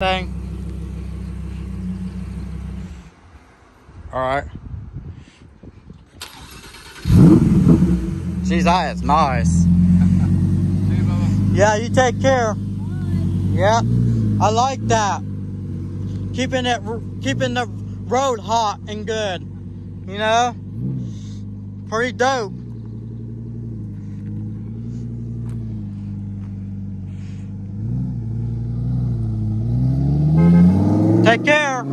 thing. All right. Geez, that is nice. Yeah, you take care. Yeah, I like that. Keeping it, keeping the road hot and good. You know, pretty dope. Take care.